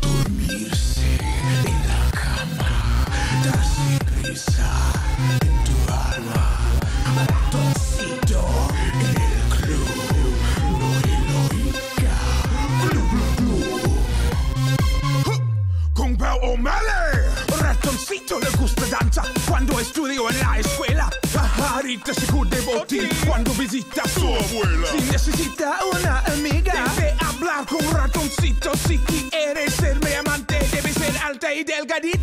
Dormirse en la cama, la sonrisa en tu alma, ratoncito en el club, Noriloica, club, club. Con Bao O'Malley, ratoncito le gusta danza cuando estudió en la escuela. Pajarita se cubre botín cuando visita a su abuela. Si necesita una amiga, e Delgadinho.